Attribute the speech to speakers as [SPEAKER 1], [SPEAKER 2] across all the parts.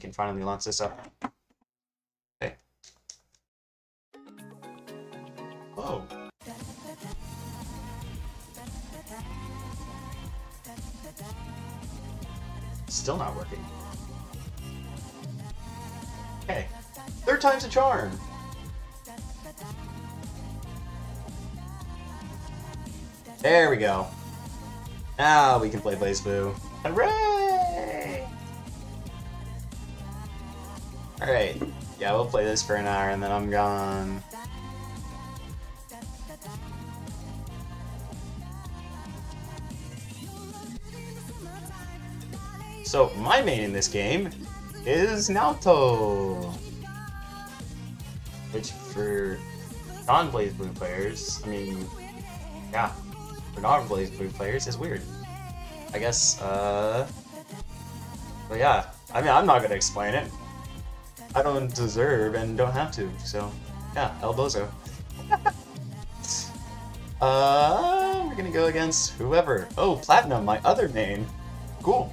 [SPEAKER 1] can finally launch this up. Okay. Oh. Still not working. Okay. Third time's a charm. There we go. Now we can play BlazBlue. Hooray! Alright. Yeah, we'll play this for an hour and then I'm gone. So, my main in this game is Naoto. Which, for non-BlazBlue players, I mean, yeah, for non-BlazBlue players is weird. I guess, uh... But yeah, I mean, I'm not gonna explain it. I don't deserve and don't have to, so yeah, El Bozo. uh, we're gonna go against whoever. Oh, Platinum, my other main. Cool.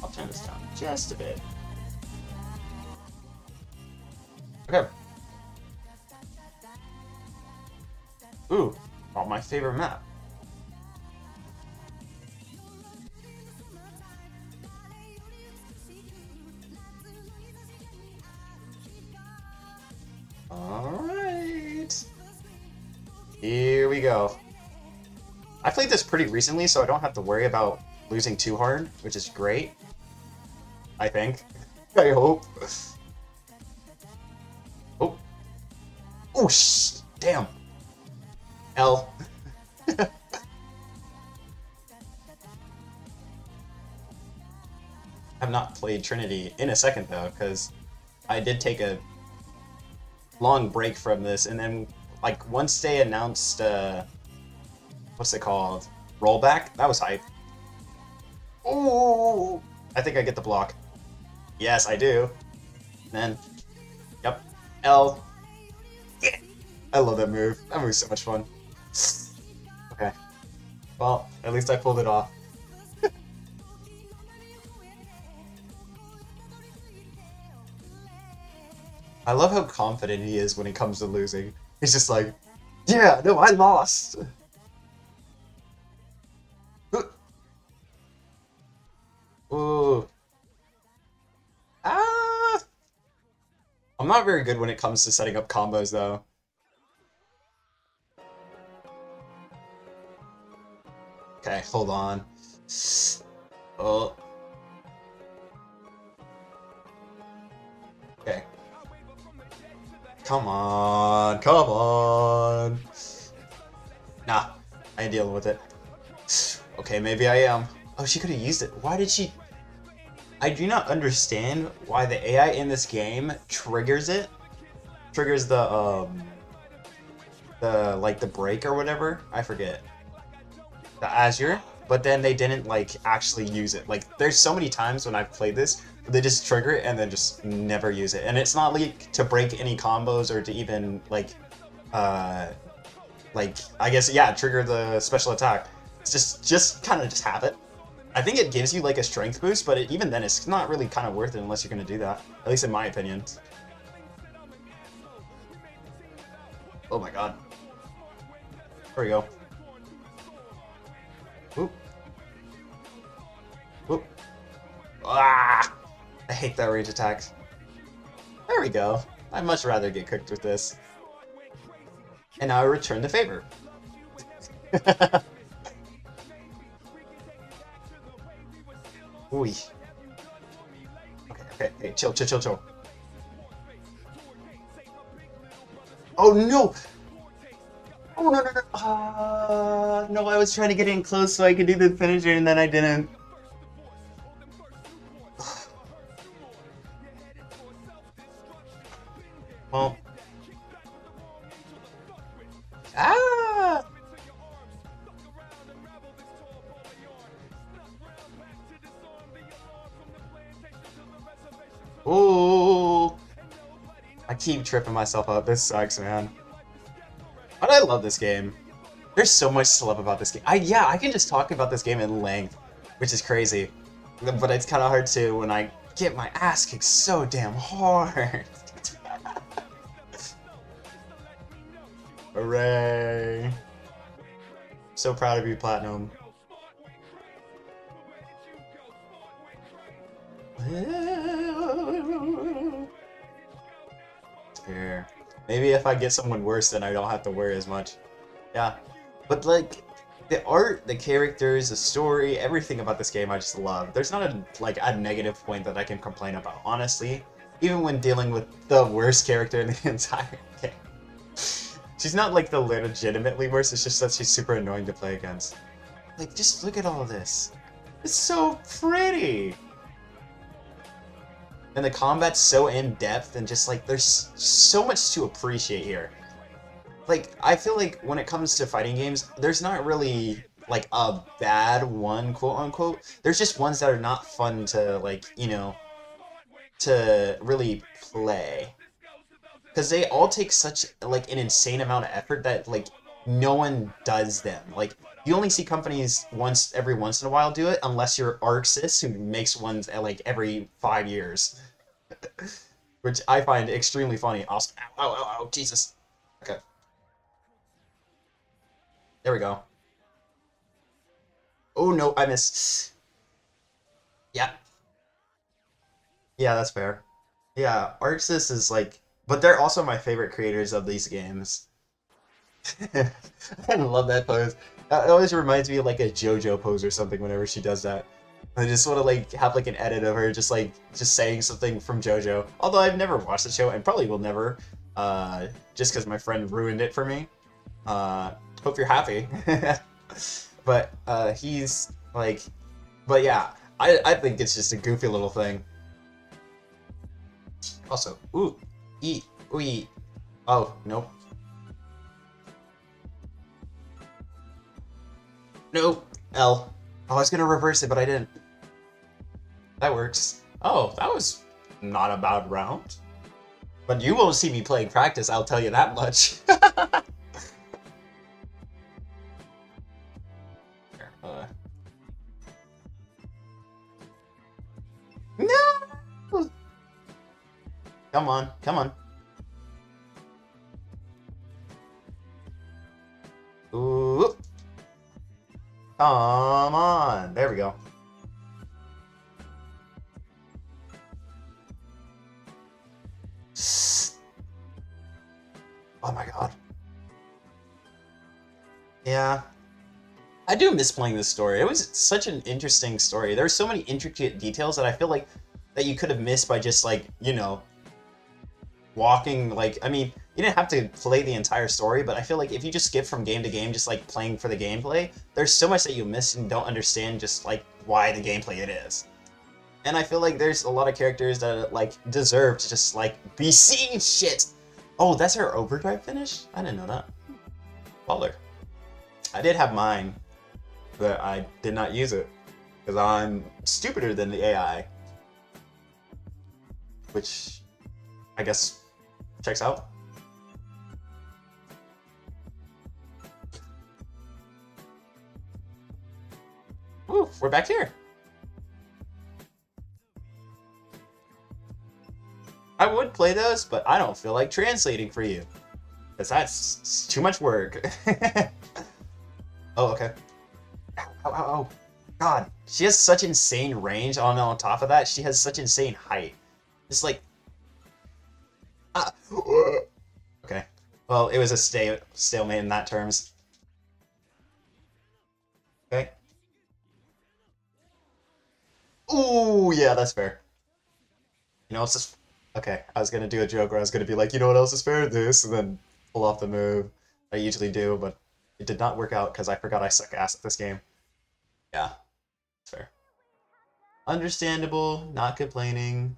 [SPEAKER 1] I'll turn this down just a bit. Okay. Ooh, oh, my favorite map. Go. I played this pretty recently, so I don't have to worry about losing too hard, which is great. I think. I hope. Oh. Oh, sh damn. L. I've not played Trinity in a second, though, because I did take a long break from this, and then, like, once they announced, uh, what's it called? Rollback? That was hype. Ooh! I think I get the block. Yes, I do. then, yep, L. Yeah. I love that move. That move's so much fun. Okay. Well, at least I pulled it off. I love how confident he is when it comes to losing. He's just like, yeah, no, I lost. Ooh. Ah! I'm not very good when it comes to setting up combos, though. Okay, hold on. Oh. Okay. Come on, come on. Nah, I ain't dealing with it. Okay, maybe I am. Oh, she could have used it. Why did she... I do not understand why the AI in this game triggers it. Triggers the, um... The, like, the break or whatever. I forget. The Azure. But then they didn't, like, actually use it. Like, there's so many times when I've played this, they just trigger it and then just never use it. And it's not, like, to break any combos or to even, like, uh... Like, I guess, yeah, trigger the special attack. It's just, just kind of just have it. I think it gives you like a strength boost, but it, even then it's not really kind of worth it unless you're to do that. At least in my opinion. Oh my god. There we go. Oop. Oop. Ah! I hate that range attacks. There we go. I'd much rather get cooked with this. And now I return the favor. Ui. Okay, okay, hey, chill, chill, chill, chill. Oh no! Oh no, no, no! Uh, no, I was trying to get in close so I could do the finisher and then I didn't. Myself up. This sucks, man. But I love this game. There's so much to love about this game. I yeah, I can just talk about this game in length, which is crazy. But it's kind of hard to when I get my ass kicked so damn hard. Hooray! So proud of you, Platinum. Maybe if I get someone worse, then I don't have to worry as much. Yeah. But, like, the art, the characters, the story, everything about this game I just love. There's not a, like, a negative point that I can complain about, honestly. Even when dealing with the worst character in the entire game. She's not, like, the legitimately worst, it's just that she's super annoying to play against. Like, just look at all this. It's so pretty! And the combat's so in depth and just like there's so much to appreciate here. Like I feel like when it comes to fighting games, there's not really like a bad one, quote unquote. There's just ones that are not fun to like, you know, to really play. Cuz they all take such like an insane amount of effort that like no one does them. Like you only see companies once every once in a while do it unless you're ArcSys who makes ones like every 5 years. Which I find extremely funny. Awesome. Ow, ow, ow, ow, Jesus. Okay. There we go. Oh, no, I missed. Yeah. Yeah, that's fair. Yeah, ArcSys is like... But they're also my favorite creators of these games. I love that pose. It always reminds me of like a JoJo pose or something whenever she does that. I just want to like have like an edit of her just like just saying something from JoJo. Although I've never watched the show and probably will never, uh, just because my friend ruined it for me. Uh, hope you're happy. but uh, he's like, but yeah, I I think it's just a goofy little thing. Also, ooh, eat, ooh, eat. Oh nope. Nope. L. Oh, I was gonna reverse it, but I didn't. That works. Oh, that was not a bad round. But you won't see me playing practice, I'll tell you that much. No! Come on, come on. Ooh. Come miss playing this story. It was such an interesting story. There were so many intricate details that I feel like that you could have missed by just like, you know, walking like I mean, you didn't have to play the entire story, but I feel like if you just skip from game to game just like playing for the gameplay, there's so much that you miss and don't understand just like why the gameplay it is. And I feel like there's a lot of characters that like deserve to just like be seen shit Oh, that's her overdrive finish? I didn't know that. Baller. I did have mine, but I did not use it. Because I'm stupider than the AI. Which, I guess, checks out. Ooh, we're back here. I would play those, but I don't feel like translating for you. Because that's too much work. oh, okay. Ow, ow, ow. God, she has such insane range. On on top of that, she has such insane height. It's like... Ah. Okay. Well, it was a stay stalemate in that terms. Okay. Ooh, yeah, that's fair. You know, it's just Okay, I was gonna do a joke where I was gonna be like, you know what else is fair? This, and then pull off the move. I usually do, but it did not work out because I forgot I suck ass at this game. Yeah, it's fair. Understandable, not complaining.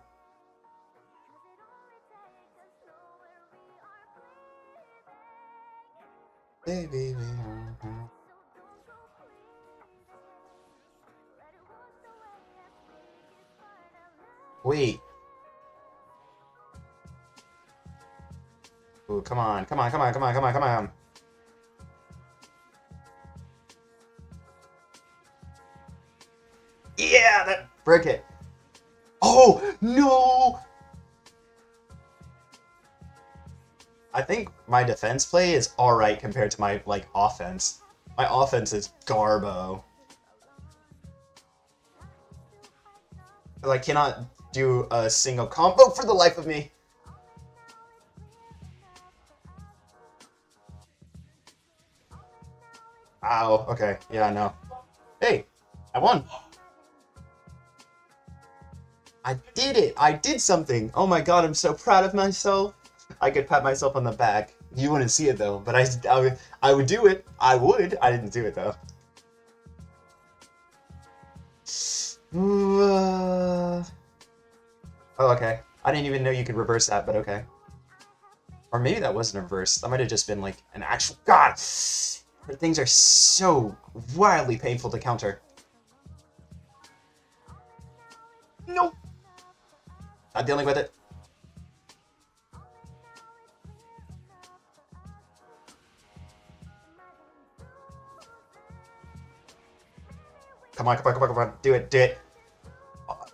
[SPEAKER 1] Baby, Wait, Ooh, come on, come on, come on, come on, come on, come on. Yeah, that break it. Oh no! I think my defense play is alright compared to my like offense. My offense is garbo. I cannot do a single combo for the life of me. Ow, okay, yeah, no. Hey, I won. I did it! I did something! Oh my god, I'm so proud of myself. I could pat myself on the back. You wouldn't see it though, but I, I, would, I would do it. I would. I didn't do it though. Oh, okay. I didn't even know you could reverse that, but okay. Or maybe that wasn't a reverse. That might have just been like an actual. God! Things are so wildly painful to counter. Nope. Not dealing with it. Come on, come on, come on, come on. Do it, do it.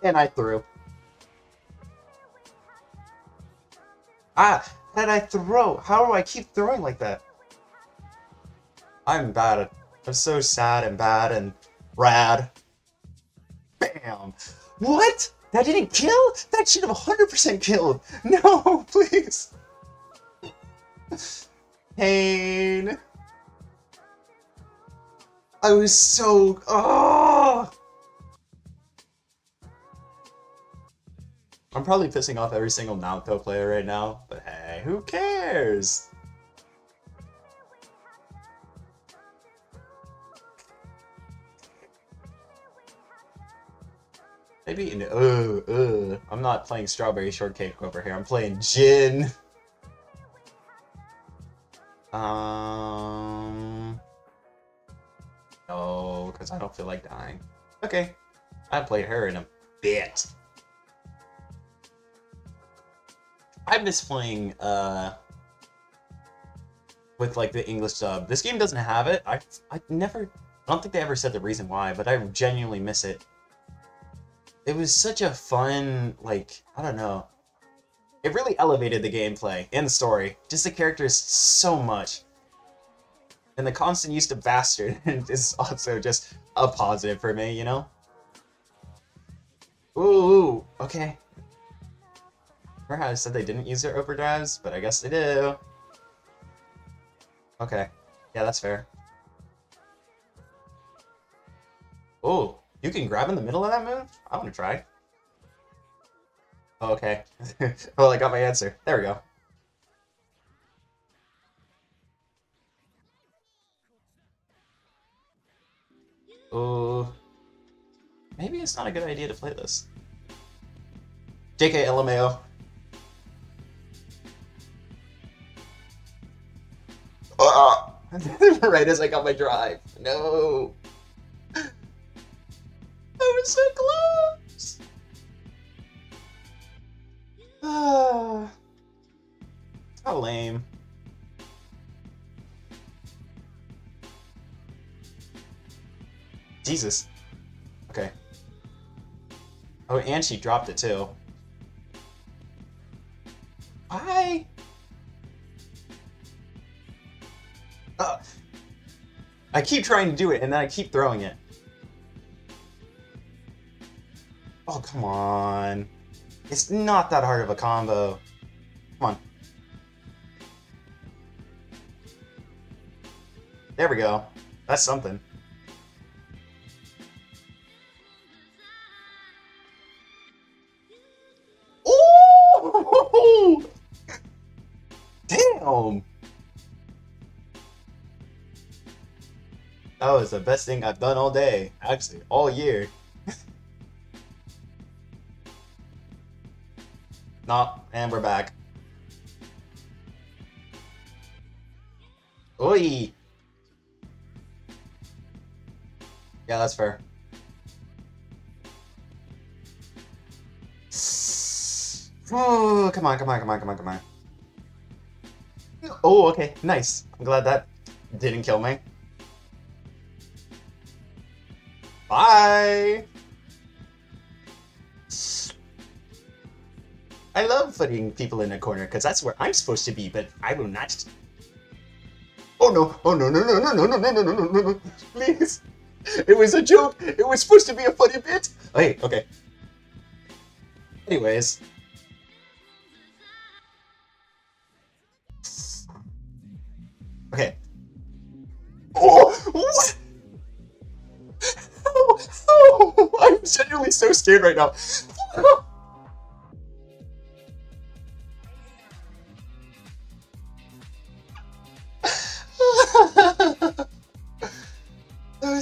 [SPEAKER 1] And I threw. Ah, how did I throw? How do I keep throwing like that? I'm bad. I'm so sad and bad and rad. Bam. What? That didn't kill? That should have 100% killed. No, please. Pain. I was so... Oh! I'm probably pissing off every single Naoto player right now, but hey, who cares? Uh uh. I'm not playing Strawberry Shortcake over here. I'm playing Jin. Um. No, because I don't feel like dying. Okay, I played her in a bit. I miss playing uh with like the English sub. This game doesn't have it. I I never. I don't think they ever said the reason why, but I genuinely miss it it was such a fun, like, I don't know. It really elevated the gameplay and the story. Just the characters so much. And the constant use of bastard is also just a positive for me, you know? Ooh, okay. Remember how I said they didn't use their overdrives, but I guess they do. Okay. Yeah, that's fair. Oh, you can grab in the middle of that move? I want to try. Oh, okay. well, I got my answer. There we go. Oh, maybe it's not a good idea to play this. JK LMAO. Uh, right as I got my drive. No. So close. Ah, how lame. Jesus. Okay. Oh, and she dropped it too. Why? Uh, I keep trying to do it, and then I keep throwing it. Come on. It's not that hard of a combo. Come on. There we go. That's something. Oh! Damn! That was the best thing I've done all day. Actually, all year. No, and we're back. Oi! Yeah, that's fair. Oh, come on, come on, come on, come on, come on. Oh, okay, nice. I'm glad that didn't kill me. Bye! I love putting people in a corner because that's where I'm supposed to be, but I will not. Oh no! Oh no! No! No! No! No! No! No! No! No! No! Please! It was a joke. It was supposed to be a funny bit. Hey, okay. Anyways. Okay. Oh, what? Oh, oh, I'm genuinely so scared right now.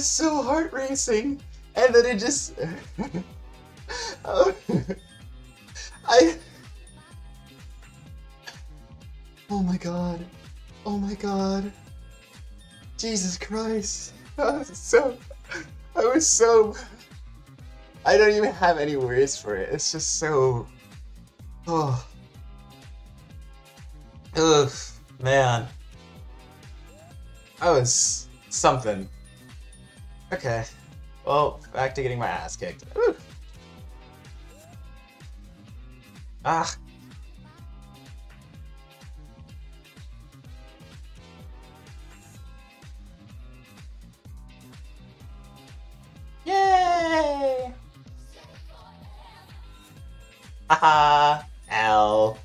[SPEAKER 1] So heart racing, and then it just. Oh. I. Oh my god. Oh my god. Jesus Christ. I was so. I was so. I don't even have any words for it. It's just so. Oh. Ugh, man. I was something. Okay. Well, back to getting my ass kicked. Ooh. Ah. Yay! Haha! L.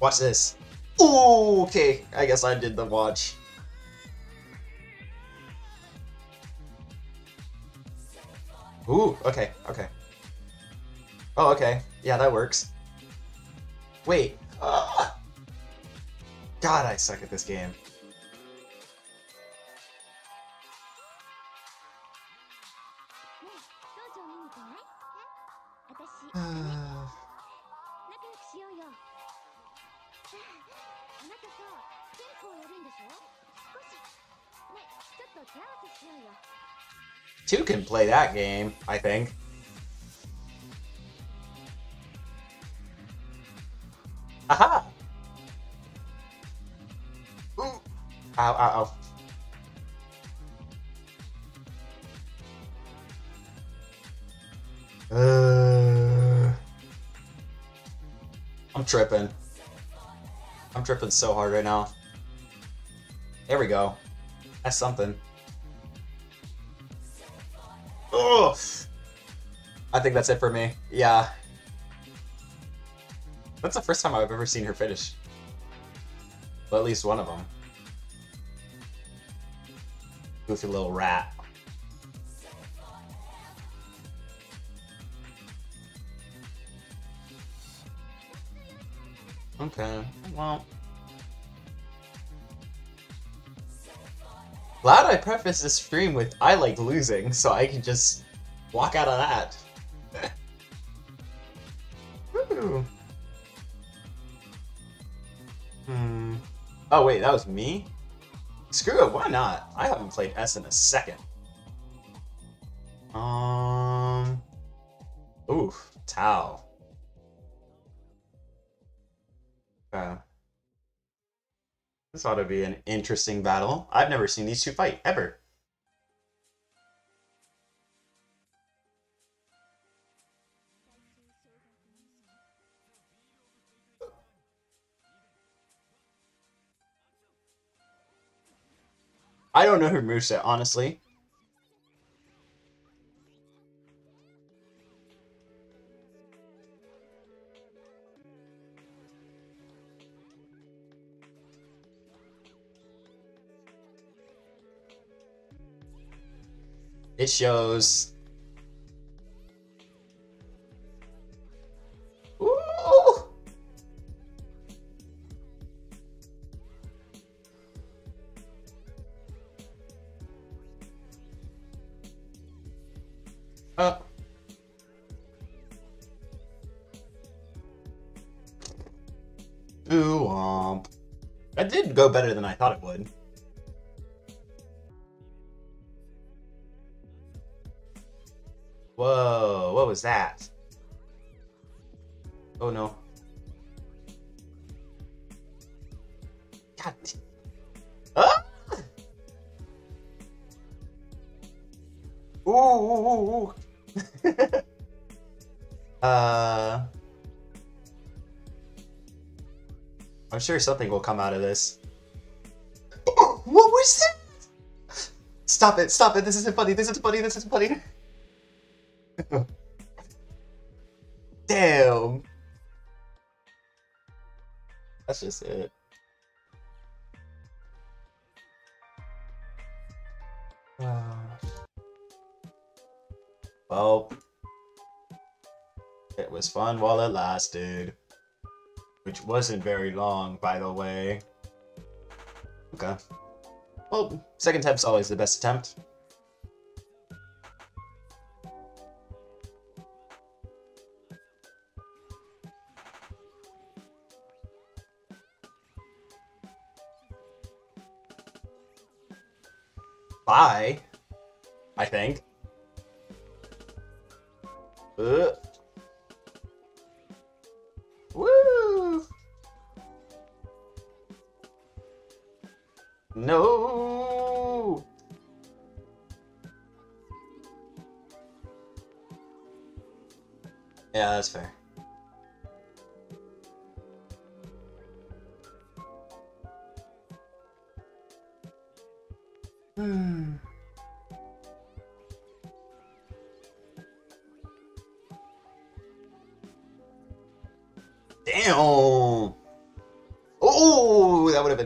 [SPEAKER 1] Watch this. Ooh, okay. I guess I did the watch. Ooh, okay, okay. Oh, okay. Yeah, that works. Wait. Uh, God, I suck at this game. Uh, Two can play that game, I think. Aha! Ooh! Ow, ow, ow. Uh, I'm tripping. I'm tripping so hard right now. There we go. That's something. Oh! I think that's it for me. Yeah. That's the first time I've ever seen her finish. Well, at least one of them. Goofy little rat. Okay, well. Glad I prefaced this stream with I like losing, so I can just walk out of that. Hmm. Oh wait, that was me? Screw it, why not? I haven't played Es in a second. Um. Oof, Tao. Uh, this ought to be an interesting battle. I've never seen these two fight, ever. I don't know her moveset, honestly. It shows. Sure something will come out of this. what was that? Stop it! Stop it! This isn't funny! This isn't funny! This isn't funny! Damn! That's just it. Well, it was fun while it lasted. Wasn't very long, by the way. Okay. Well, second attempt's always the best attempt. Bye. I think.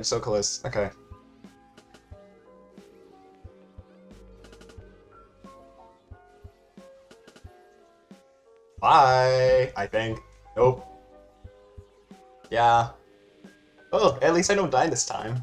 [SPEAKER 1] So close. Okay. Bye, I think. Nope. Yeah. Oh, at least I don't die this time.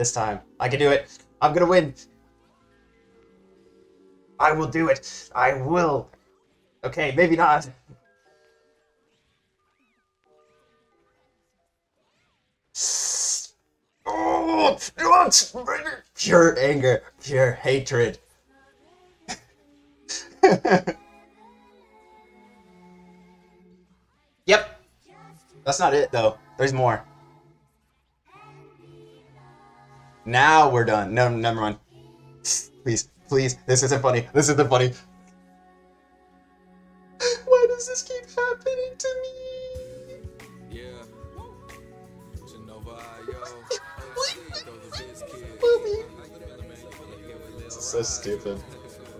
[SPEAKER 1] This time. I can do it. I'm gonna win. I will do it. I will. Okay, maybe not. Oh, pure anger, pure hatred. yep. That's not it, though. There's more. Now we're done. No, never mind. Please, please. This isn't funny. This isn't funny. Why does this keep happening to me?
[SPEAKER 2] Yeah.
[SPEAKER 1] Booby. This is so stupid.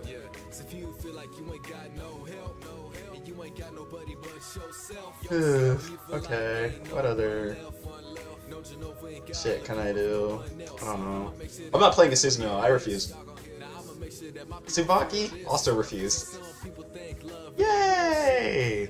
[SPEAKER 2] Yeah. If you feel like you ain't got no help, no help, you ain't got nobody but yourself,
[SPEAKER 1] okay, what other shit can I do? I don't know. I'm not playing a Susano'o, I refuse. Tsubaki also refused. Yay!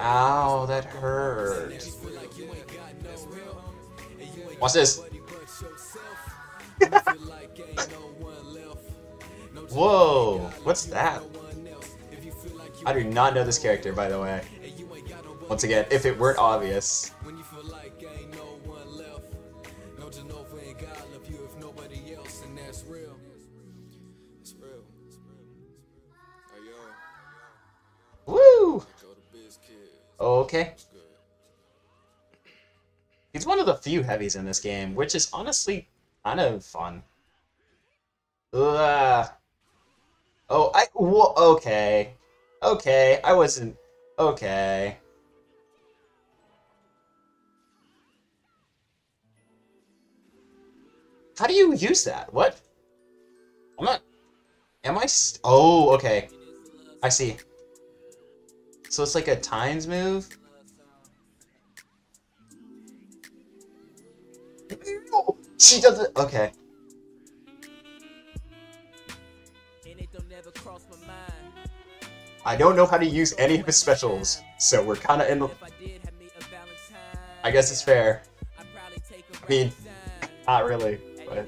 [SPEAKER 1] Ow, that hurt. Watch this. Whoa, what's that? I do not know this character, by the way. Once again, if it weren't obvious. Woo! Okay. He's one of the few heavies in this game, which is honestly kind of fun. Ugh. Oh, I. Whoa, okay. Okay, I wasn't. Okay. How do you use that? What? I'm not. Am I? Oh, okay. I see. So it's like a times move? No, she doesn't. Okay. I don't know how to use any of his specials, so we're kind of in the...
[SPEAKER 2] I
[SPEAKER 1] guess it's fair. I mean, not really, but...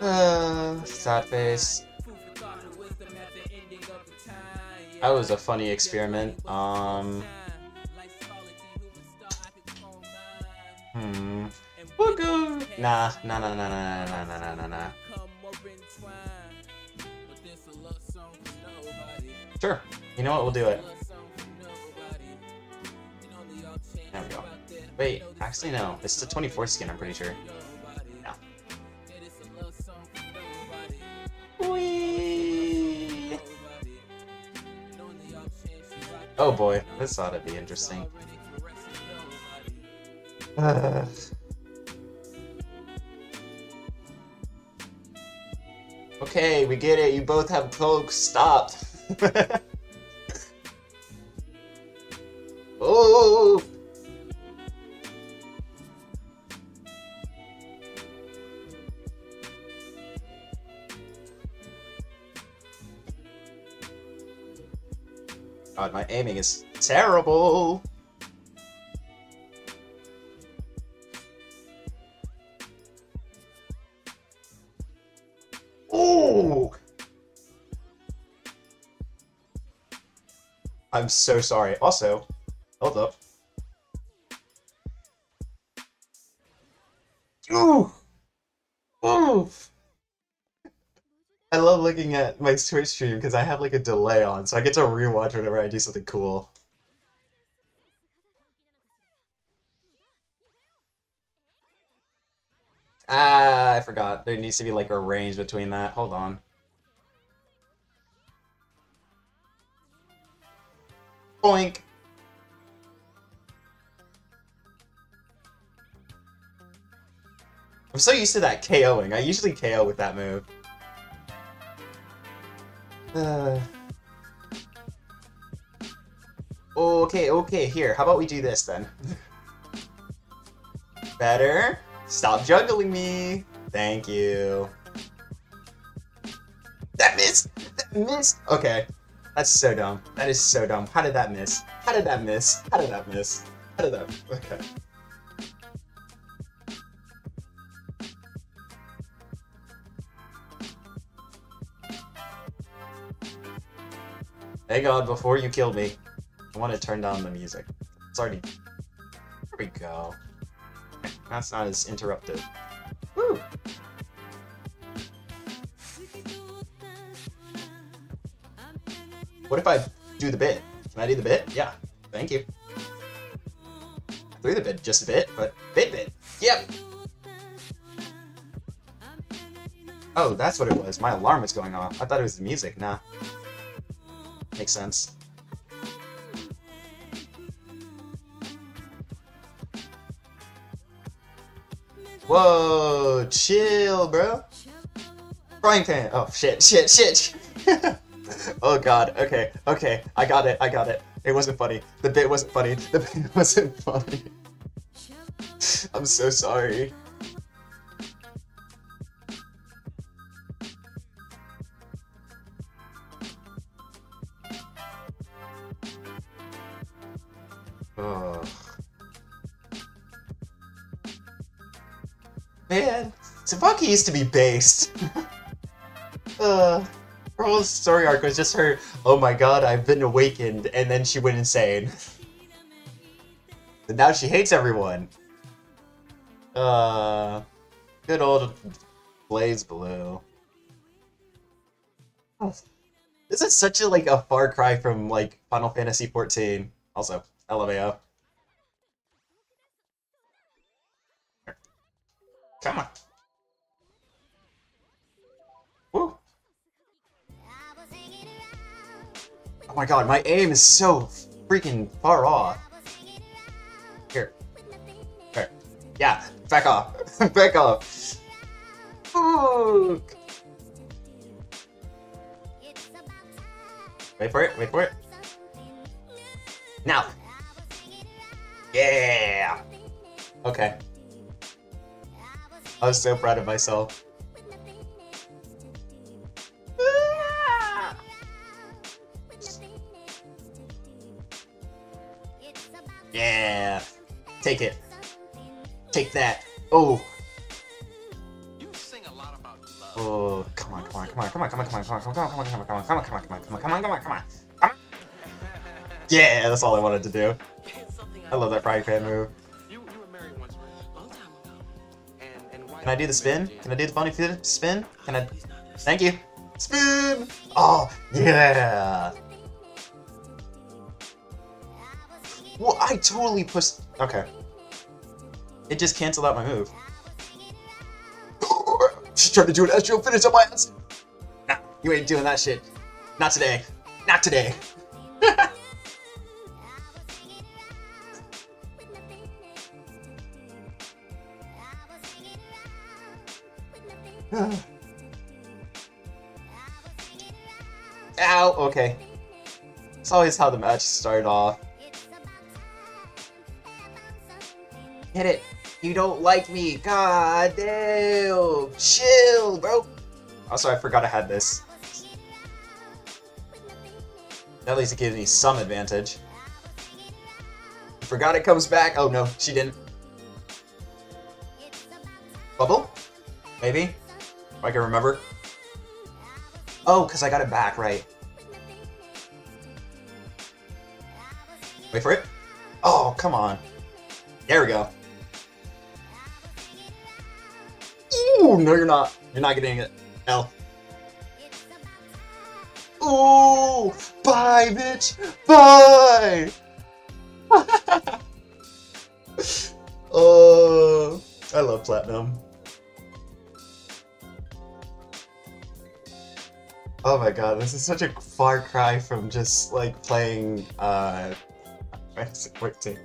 [SPEAKER 1] uh, sad face. That was a funny experiment. Um, hmm. Nah, nah, nah, nah, nah, nah, nah, nah, nah, nah. Sure. You know what? We'll do it. There we go. Wait, actually no. This is a 24 skin, I'm pretty sure. Whee! Oh boy, this ought to be interesting. Okay, we get it. You both have cloaks. Stop. oh. God, my aiming is terrible. Ooh. I'm so sorry. Also, hold up. Looking at my Twitch stream because I have like a delay on, so I get to rewatch whenever I do something cool. Ah, I forgot. There needs to be like a range between that. Hold on. Boink. I'm so used to that KOing. I usually KO with that move. Uh. Okay, okay, here. How about we do this then? Better? Stop juggling me! Thank you. That missed! That missed! Okay. That's so dumb. That is so dumb. How did that miss? How did that miss? How did that miss? How did that... Okay. Hey God, before you kill me, I want to turn down the music. It's already... There we go. That's not as interruptive. Woo! What if I do the bit? Can I do the bit? Yeah. Thank you. Do the bit, just a bit, but bit bit. Yep. Oh, that's what it was. My alarm was going off. I thought it was the music. Nah. Makes sense. Whoa, chill, bro. Frying pan. Oh, shit, shit, shit. oh, God. Okay, okay. I got it. I got it. It wasn't funny. The bit wasn't funny. The bit wasn't funny. I'm so sorry. Tsubaki used to be based. uh, her whole story arc was just her, oh my god, I've been awakened, and then she went insane. and now she hates everyone. Uh, good old BlazBlue. This is such a like a far cry from like Final Fantasy 14. Also, LMAO. Come on. My god, my aim is so freaking far off. Here. Here. Yeah, back off. back off. Fuck. Wait for it, wait for it. Now. Yeah! Okay. I was so proud of myself. Take it. Take that. Oh!
[SPEAKER 2] You sing a lot about love.
[SPEAKER 1] Oh, come on, come on, come on, come on, come on, come on, come on, come on, come on, come on, come on, come on, come on, come on, come on, come on, come on, come on, come on. Yeah, that's all I wanted to do. I love that frying pan move.
[SPEAKER 2] You, you were married once, right? Long time ago. And, and why
[SPEAKER 1] Can I do the spin? Can I do the funny spin? Can I? Thank you. Spin! Oh, yeah! Well, I totally pushed. Okay. It just canceled out my move. She's trying to do an astral finish on my ass. Nah, you ain't doing that shit. Not today. Not today. Ow, okay. It's always how the match started off. Hit it. You don't like me. God damn. Chill, bro. Also, I forgot I had this. At least it gives me some advantage. Forgot it comes back. Oh no, she didn't. Bubble? Maybe? If I can remember. Oh, because I got it back, right. Wait for it. Oh, come on. There we go. Ooh, no, you're not. You're not getting it. L. Ooh, bye, bitch. Bye. oh, I love platinum. Oh my god, this is such a far cry from just like playing uh Fantasy 14.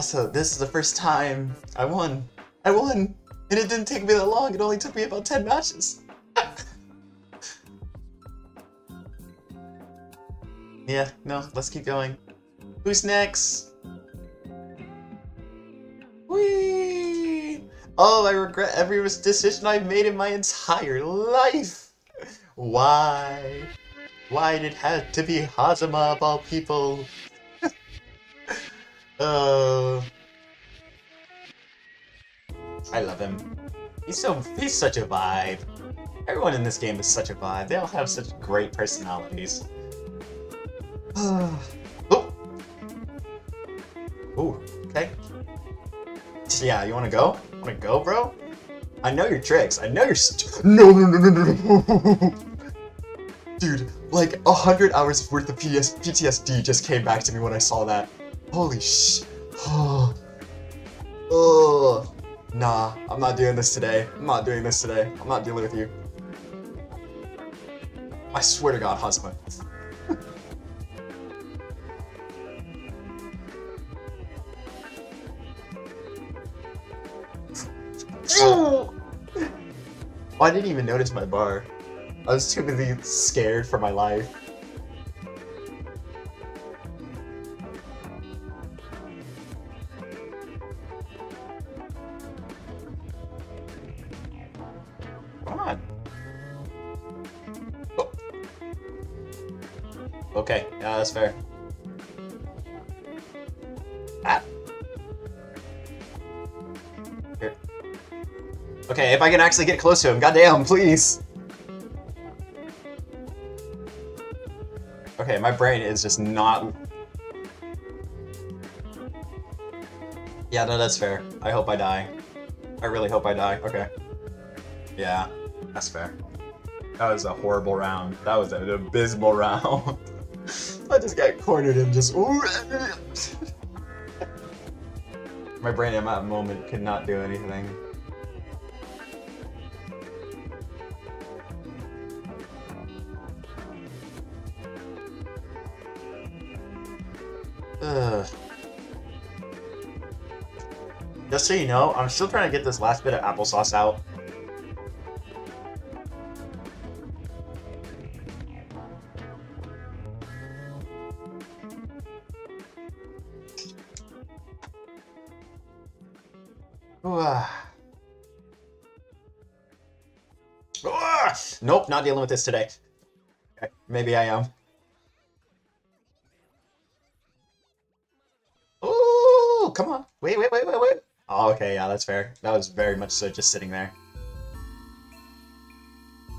[SPEAKER 1] Also, this is the first time I won. I won! And it didn't take me that long, it only took me about 10 matches. yeah, no, let's keep going. Who's next? Whee! Oh, I regret every decision I've made in my entire life! Why? Why did it have to be Hazama of all people? Uh, I love him. He's so he's such a vibe. Everyone in this game is such a vibe. They all have such great personalities. oh. Ooh, okay. Yeah, you wanna go? Wanna go, bro? I know your tricks. I know your. No, no, no, no, no, no. Dude, like a hundred hours worth of PS PTSD just came back to me when I saw that. Holy sh. Oh. Oh. Nah, I'm not doing this today. I'm not doing this today. I'm not dealing with you. I swear to God, husband. oh, I didn't even notice my bar. I was too busy scared for my life. Okay, yeah, that's fair. Ah. Here. Okay, if I can actually get close to him, goddamn, please. Okay, my brain is just not. Yeah, no, that's fair. I hope I die. I really hope I die. Okay. Yeah, that's fair. That was a horrible round. That was an abysmal round. Just got cornered and just. My brain at that moment could not do anything. Ugh. Just so you know, I'm still trying to get this last bit of applesauce out. Not dealing with this today. Maybe I am. Ooh, come on. Wait, wait, wait, wait, wait. Oh, okay, yeah, that's fair. That was very much so just sitting there.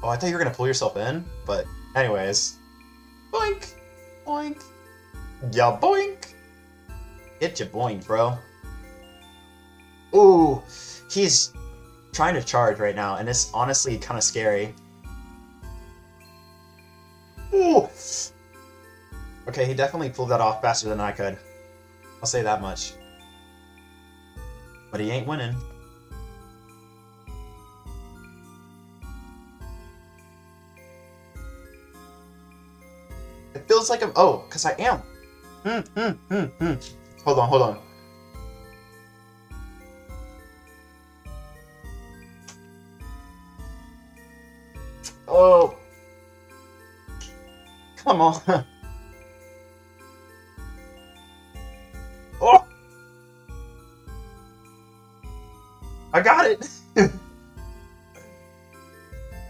[SPEAKER 1] Oh, I thought you were gonna pull yourself in, but anyways. Boink! Boink! Ya boink! Get ya boink, bro. Ooh, he's trying to charge right now, and it's honestly kind of scary. Ooh! Okay, he definitely pulled that off faster than I could. I'll say that much. But he ain't winning. It feels like I'm. Oh, because I am. Hmm, hmm, hmm, hmm. Hold on, hold on. Oh. Come on. oh. I got it.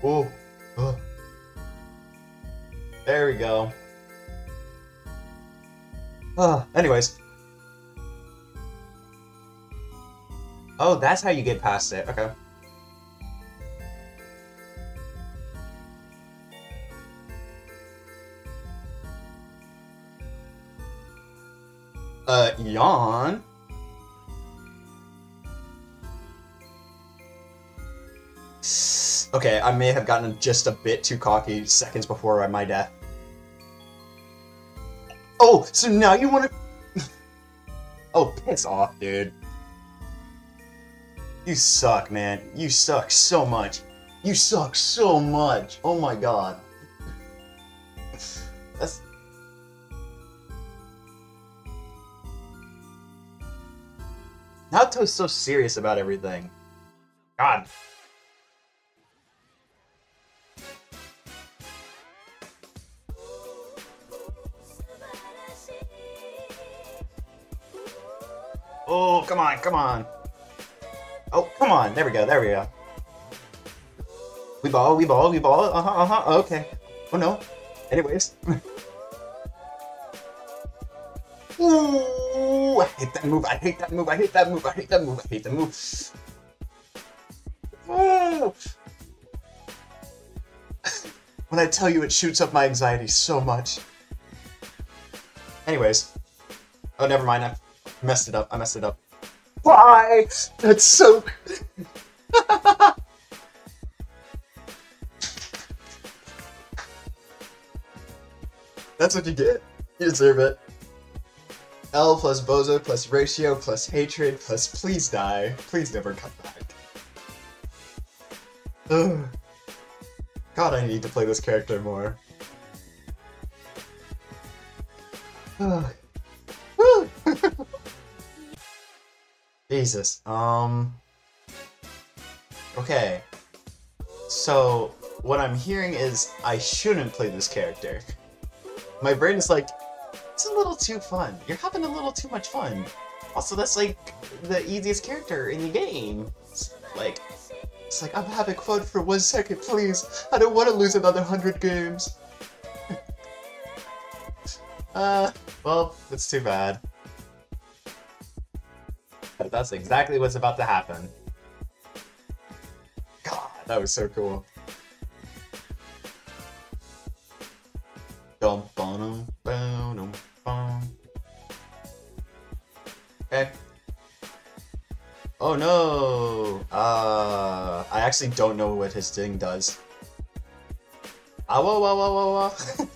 [SPEAKER 1] oh. oh. There we go. Uh, anyways. Oh, that's how you get past it. Okay. Uh, yawn. Okay, I may have gotten just a bit too cocky seconds before my death. Oh, so now you want to... oh, piss off, dude. You suck, man. You suck so much. You suck so much. Oh my god. Naoto's so serious about everything. God. Oh, come on, come on. Oh, come on. There we go, there we go. We ball, we ball, we ball. Uh-huh, uh-huh, okay. Oh no. Anyways. Ooh, I hate that move, I hate that move, I hate that move, I hate that move, I hate that move. Ooh. when I tell you it shoots up my anxiety so much. Anyways. Oh, never mind, I messed it up, I messed it up. Why? That's so... That's what you get. You deserve it. L plus Bozo plus ratio plus hatred plus please die. Please never come back. Ugh. God, I need to play this character more. Jesus. Um. Okay. So, what I'm hearing is I shouldn't play this character. My brain is like, it's a little too fun. You're having a little too much fun. Also, that's like the easiest character in the game. It's like, it's like, I'm having fun for one second, please. I don't want to lose another hundred games. uh, well, it's too bad. But that's exactly what's about to happen. God, that was so cool. Okay. Oh no! Uh, I actually don't know what his thing does. Ah, whoa, whoa, whoa, whoa, whoa.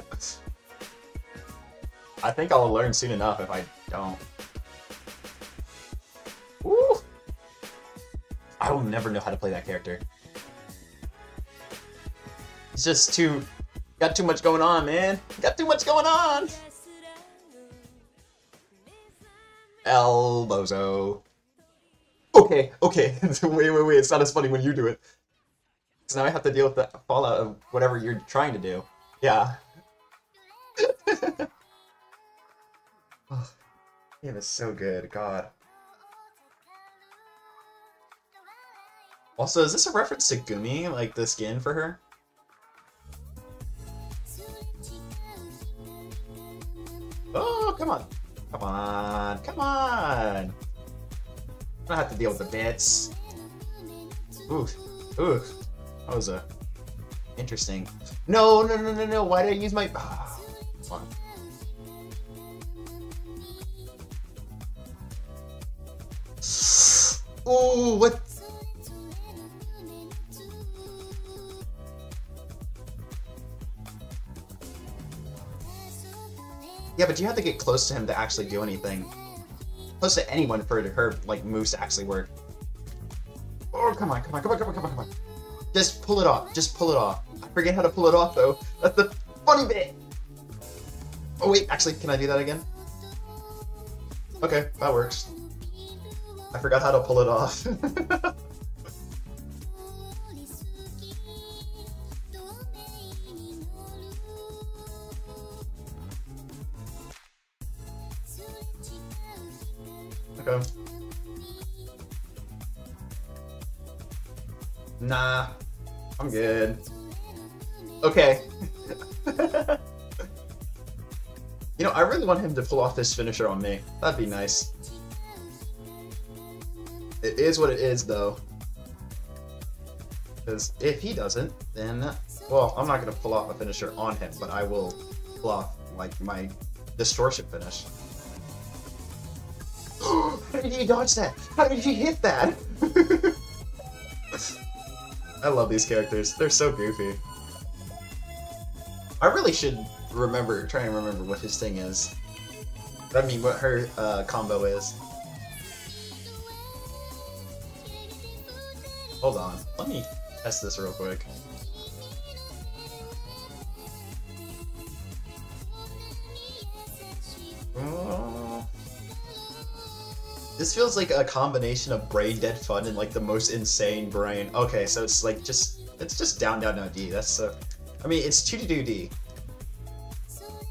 [SPEAKER 1] I think I'll learn soon enough if I don't. Woo! I will never know how to play that character. It's just too... Got too much going on, man. Got too much going on! El Bozo. Okay, okay. wait, wait, wait. It's not as funny when you do it. So now I have to deal with the fallout of whatever you're trying to do. Yeah. oh, game is so good. God. Also, is this a reference to Gumi, like the skin for her? Oh, come on. Come on. Come on. I don't have to deal with the bits. Ooh. Ooh. That was a interesting. No, no, no, no, no. Why did I use my ah. Ooh, what Yeah, but you have to get close to him to actually do anything. Close to anyone for her like moves to actually work. Oh, come on, come on, come on, come on, come on, come on. Just pull it off. Just pull it off. I forget how to pull it off though. That's the funny bit. Oh wait, actually, can I do that again? Okay, that works. I forgot how to pull it off. Nah, I'm good. Okay. you know, I really want him to pull off this finisher on me. That'd be nice. It is what it is, though. Because if he doesn't, then... Well, I'm not going to pull off a finisher on him, but I will pull off, like, my distortion finish. How did he dodge that? How did he hit that? I love these characters. They're so goofy. I really should remember, try and remember what his thing is. I mean, what her uh, combo is. Hold on. Let me test this real quick. This feels like a combination of brain dead fun and like the most insane brain. Okay, so it's like just it's just down down down D. That's uh, I mean it's two to do D.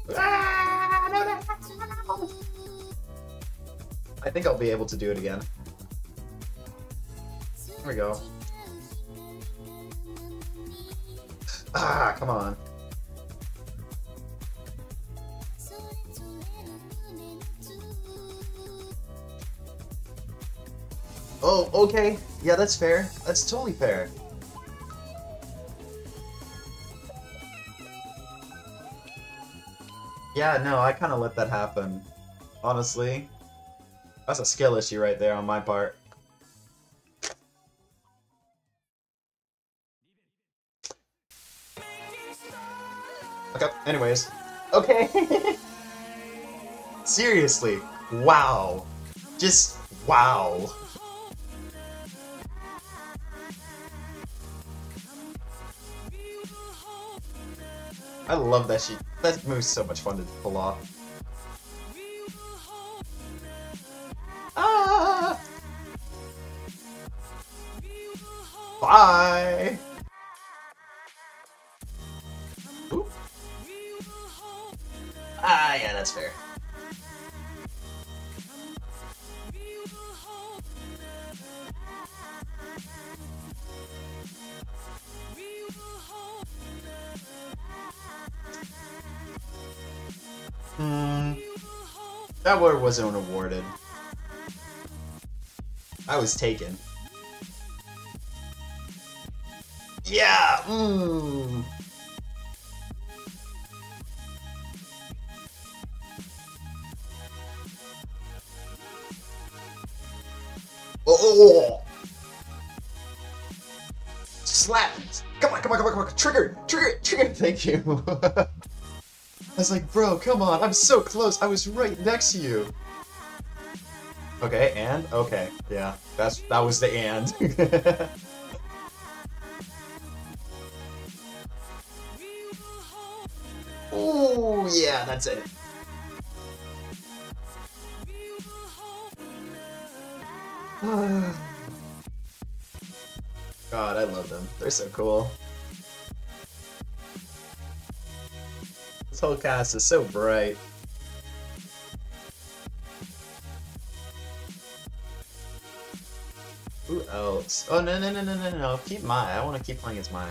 [SPEAKER 1] I think I'll be able to do it again. There we go. Ah, come on. Oh, okay. Yeah, that's fair. That's totally fair. Yeah, no, I kind of let that happen. Honestly. That's a skill issue right there on my part. Okay, anyways. Okay. Seriously. Wow. Just wow. I love that she that move's so much fun to pull off. Ah! Bye! Wasn't awarded. I was taken. Yeah! Mmm! Oh, oh, oh! Slap! Come on, come on, come on, come on! Trigger! Trigger! Trigger! Thank you! Was like, bro, come on, I'm so close. I was right next to you. Okay, and okay, yeah, that's that was the and. Ooh, yeah, that's it. God, I love them. They're so cool. Whole cast is so bright. who else? Oh no no no no no no! Keep Mai. I want to keep playing as Mai.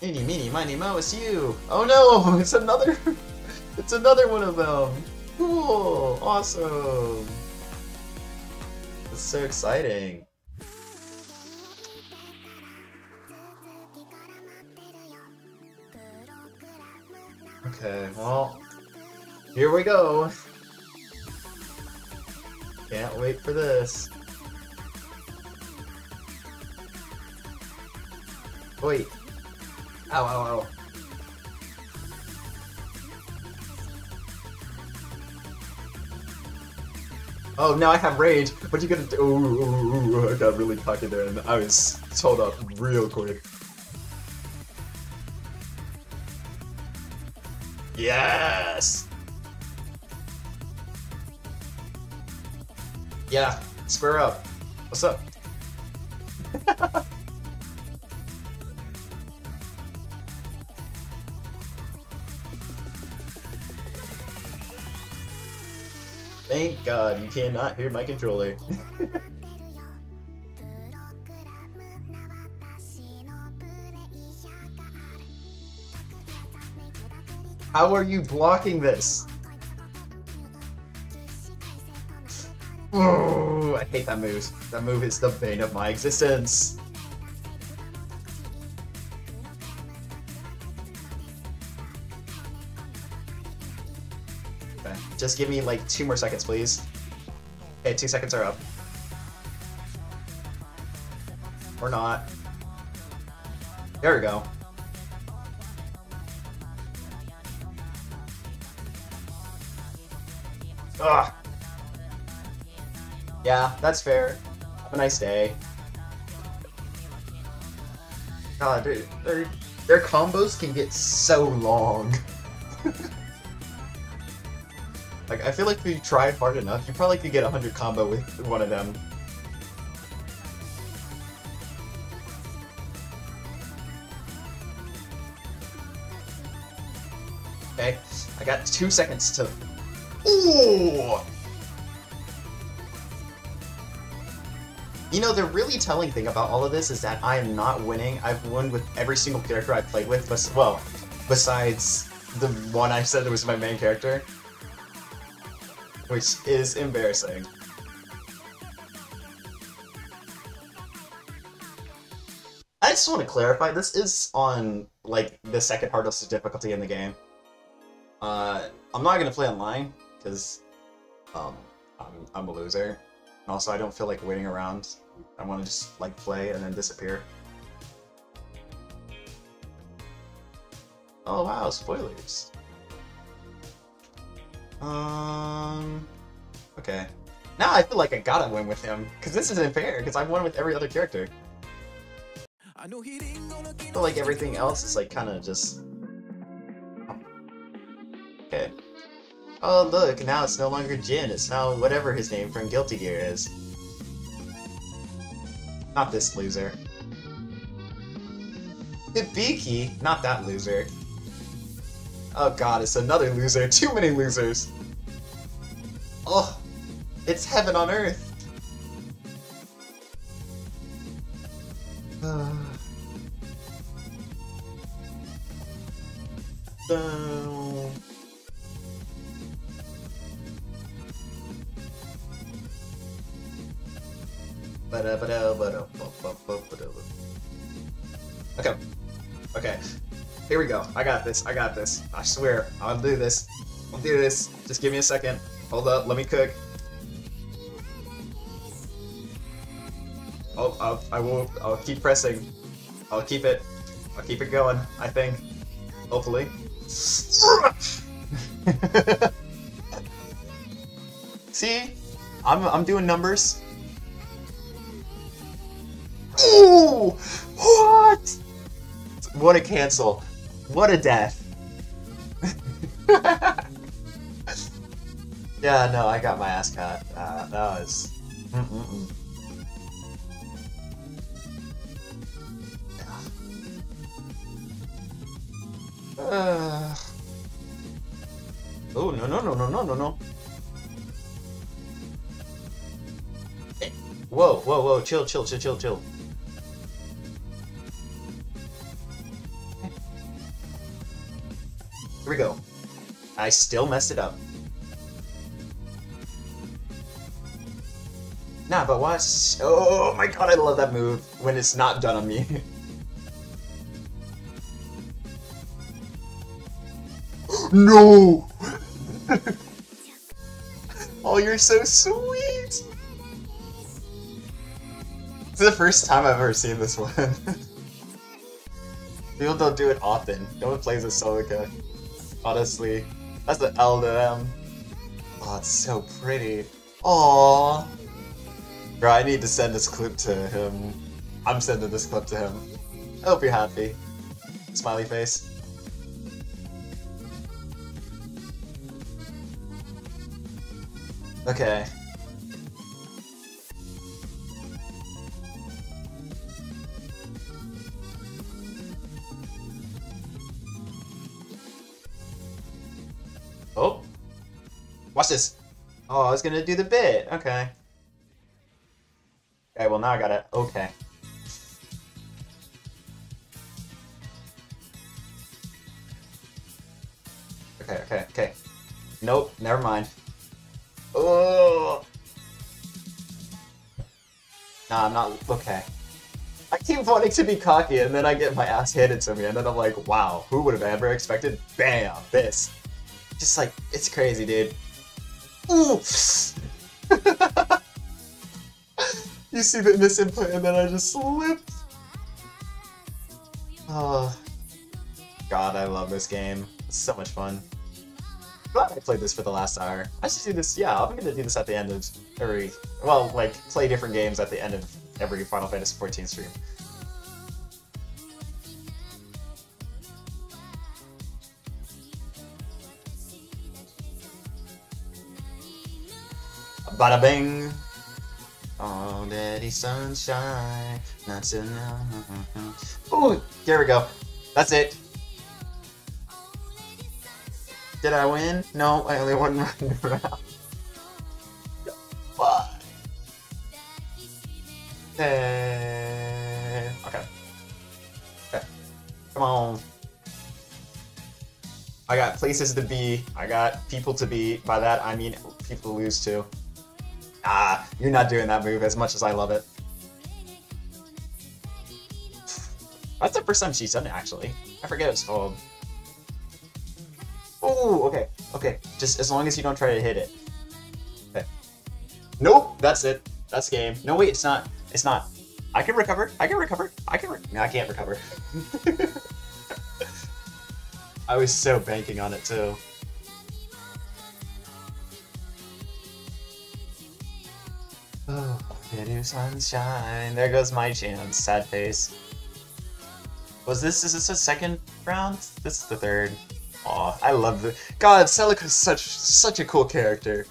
[SPEAKER 1] Eeny, meeny, miny, mo, it's you! Oh no! It's another... it's another one of them! Cool! Awesome! It's so exciting. Okay, well... Here we go! Can't wait for this. Wait. Ow, ow, ow. Oh, now I have rage. What are you gonna do? Ooh, ooh, ooh, I got really cocky there, and I was told up real quick. Yes! Yeah, square up. What's up? Thank God you cannot hear my controller. How are you blocking this? Oh, I hate that move. That move is the bane of my existence. Okay, just give me like two more seconds, please. Okay, two seconds are up. Or not. There we go. Ugh. Yeah, that's fair. Have a nice day. God, dude, their, their combos can get so long. like, I feel like if you tried hard enough, you probably could get a 100 combo with one of them. Okay, I got two seconds to... You know, the really telling thing about all of this is that I am not winning. I've won with every single character I've played with, but well, besides the one I said was my main character, which is embarrassing. I just want to clarify, this is on, like, the second hardest difficulty in the game. Uh, I'm not going to play online, because um, I'm, I'm a loser. And also, I don't feel like waiting around. I want to just like play and then disappear. Oh wow, spoilers. Um. Okay. Now I feel like I gotta win with him because this isn't fair because I've won with every other character.
[SPEAKER 2] I know he ain't gonna
[SPEAKER 1] I
[SPEAKER 2] get
[SPEAKER 1] feel like everything else is like kind of just. Oh look, now it's no longer Jin. It's now whatever his name from Guilty Gear is. Not this loser. Hibiki, not that loser. Oh god, it's another loser. Too many losers. Oh, it's heaven on earth. Uh. Okay. Okay. Here we go. I got this. I got this. I swear. I'll do this. I'll do this. Just give me a second. Hold up. Let me cook. Oh, I'll, I will. I'll keep pressing. I'll keep it. I'll keep it going. I think. Hopefully. See? I'm, I'm doing numbers. What a cancel. What a death. yeah, no, I got my ass cut. Uh, that was... Mm -mm -mm. Uh... Oh, no, no, no, no, no, no, no. Eh, whoa, whoa, whoa, chill, chill, chill, chill, chill. I still messed it up. Nah, but watch. Oh, oh, oh my god, I love that move when it's not done on me. no! oh, you're so sweet! It's the first time I've ever seen this one. People don't do it often. No one plays as Celica. Honestly. That's the L to them. Oh, it's so pretty. Aww. Bro, I need to send this clip to him. I'm sending this clip to him. I hope you're happy. Smiley face. Okay. Watch this. Oh, I was gonna do the bit. Okay. Okay, well now I got it. Okay. Okay, okay, okay. Nope, never mind. Oh. Nah, I'm not. Okay. I keep wanting to be cocky, and then I get my ass handed to me, and then I'm like, wow, who would have ever expected? Bam, this. Just like, it's crazy, dude. Ooh. you see the misinput, and then I just slipped. Oh. God, I love this game. It's so much fun. Glad I played this for the last hour. I should do this, yeah, I'm gonna do this at the end of every, well, like, play different games at the end of every Final Fantasy XIV stream. Bada bing! Oh, daddy sunshine, not to know. Ooh, there we go. That's it. Did I win? No, I only won one round. What? Eh, okay. Okay. Come on. I got places to be. I got people to be. By that, I mean people to lose to. Ah, you're not doing that move as much as I love it. That's the first time she's done it, actually. I forget it's called. Oh, okay, okay. Just as long as you don't try to hit it. Okay. Nope, that's it. That's game. No, wait, it's not. It's not. I can recover. I can recover. I can. Re no, I can't recover. I was so banking on it too. Sunshine. There goes my chance. Sad face. Was this, is this a second round? This is the third. Aw, I love the- God, Celica's such, such a cool character.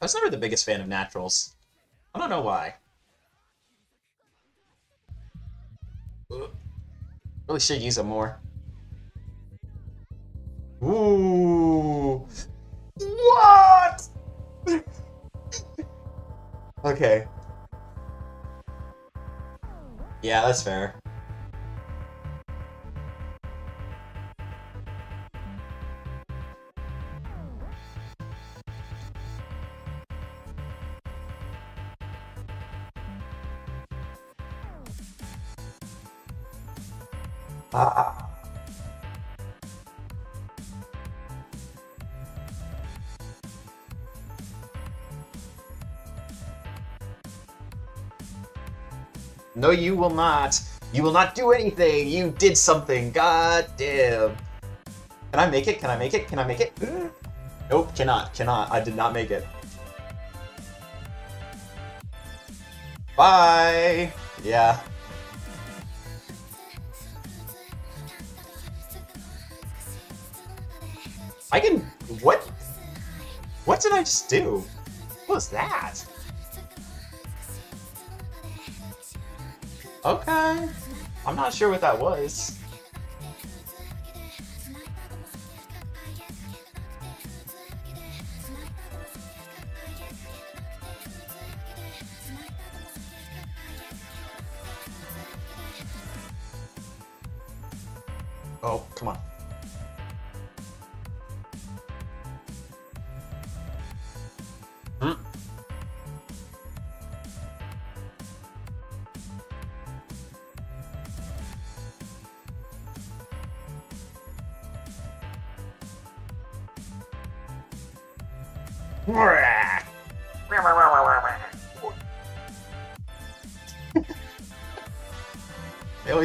[SPEAKER 1] I was never the biggest fan of naturals. I don't know why. Ugh. Really should use them more. Ooh. What? okay. Yeah, that's fair. No, you will not. You will not do anything. You did something. God damn. Can I make it? Can I make it? Can I make it? nope, cannot. Cannot. I did not make it. Bye. Yeah. I can. What? What did I just do? What was that? Okay. I'm not sure what that was.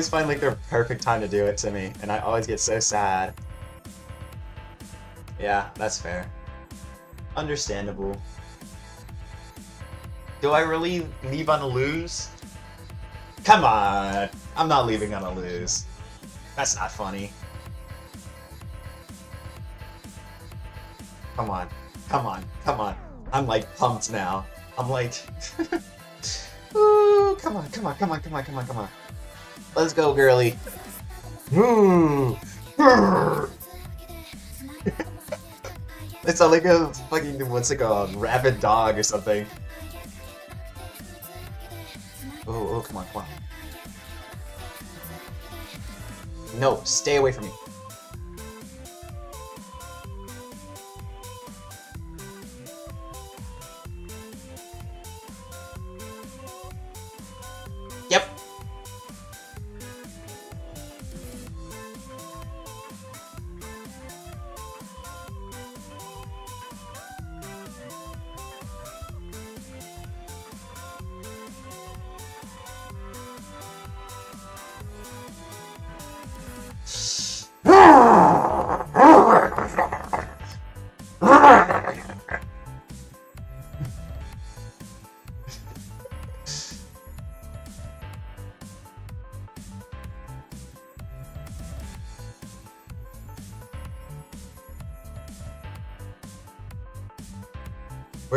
[SPEAKER 1] Always find like their perfect time to do it to me, and I always get so sad. Yeah, that's fair. Understandable. Do I really leave on a lose? Come on! I'm not leaving on a lose. That's not funny. Come on. Come on. Come on. I'm like pumped now. I'm like... Ooh, come on, come on, come on, come on, come on, come on. Let's go, girly. Ooh. it's not like a fucking, what's it called? Rabid dog or something. Oh, oh, come on, come on. No, stay away from me.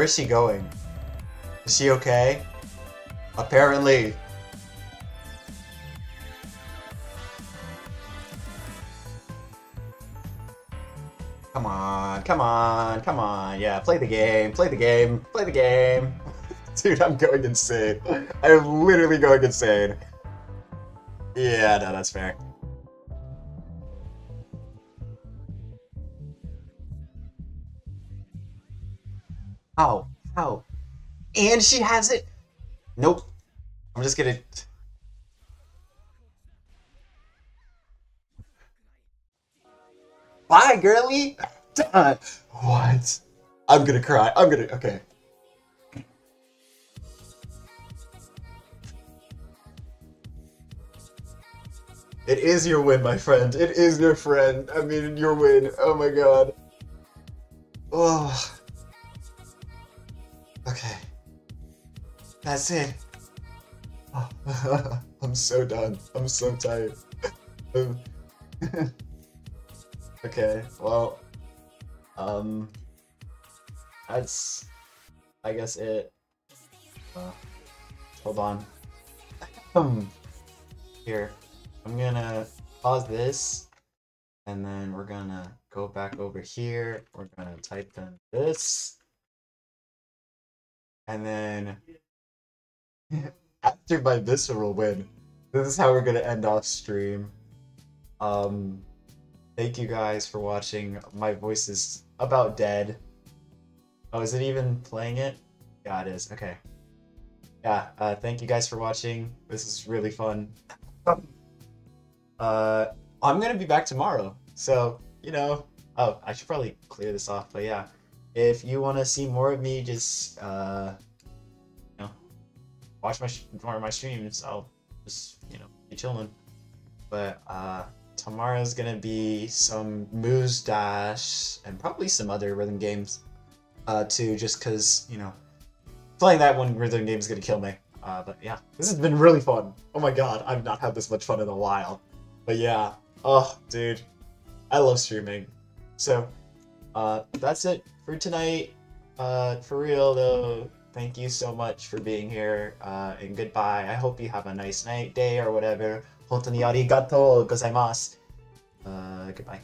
[SPEAKER 1] Where's she going? Is she okay? Apparently. Come on, come on, come on. Yeah, play the game, play the game, play the game. Dude, I'm going insane. I'm literally going insane. Yeah, no, that's fair. And she has it? Nope. I'm just gonna... Bye, girly! Done. What? I'm gonna cry. I'm gonna... Okay. It is your win, my friend. It is your friend. I mean, your win. Oh my god. Oh. That's it. Oh, I'm so done. I'm so tired. Okay, well, um, that's, I guess it. Uh, hold on. Um, here, I'm gonna pause this, and then we're gonna go back over here. We're gonna type in this. And then after my visceral win, this is how we're gonna end off stream. Um, thank you guys for watching. My voice is about dead. Oh, is it even playing it? Yeah, it is. Okay. Yeah. Uh, thank you guys for watching. This is really fun. Uh, I'm gonna be back tomorrow, so you know. Oh, I should probably clear this off, but yeah if you want to see more of me, just uh, watch my more of my streams. I'll just you know be chilling. But uh, tomorrow's gonna be some Muse Dash and probably some other rhythm games uh, too, just cause you know playing that one rhythm game is gonna kill me. Uh, but yeah, this has been really fun. Oh my god, I've not had this much fun in a while. But yeah, oh dude, I love streaming. So uh, that's it for tonight. Uh, for real though, thank you so much for being here, uh, and goodbye. I hope you have a nice night, day, or whatever. 本当にありがとうございます. Uh, goodbye.